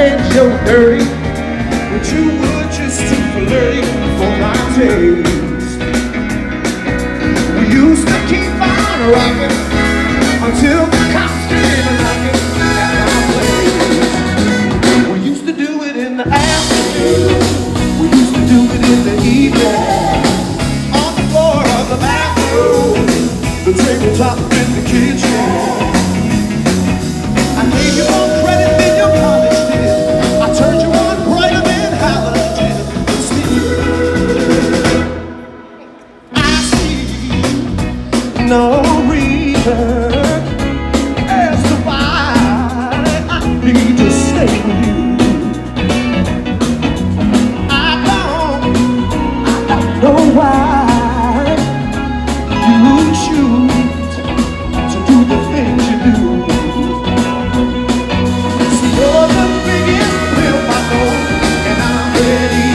and so dirty, but you were just too flirty for my taste. no reason as to why I need to stay with you. I don't, I don't know why you choose to do the things you do. You're the biggest pill I know, and I'm ready.